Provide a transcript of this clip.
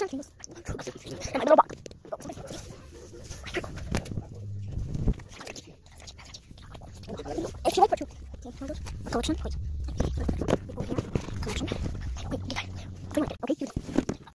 something. Collection, wait. Collection. Okay. Pretty much it. Okay, you